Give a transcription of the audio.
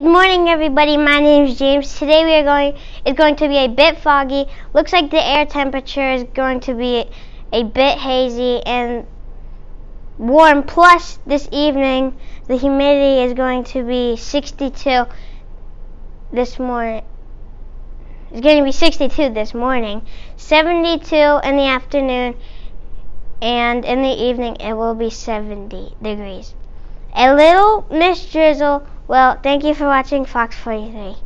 Good morning, everybody. My name is James. Today we are going. It's going to be a bit foggy. Looks like the air temperature is going to be a bit hazy and warm. Plus, this evening the humidity is going to be 62. This morning. It's going to be 62 this morning, 72 in the afternoon, and in the evening it will be 70 degrees. A little mist drizzle. Well, thank you for watching Fox 43.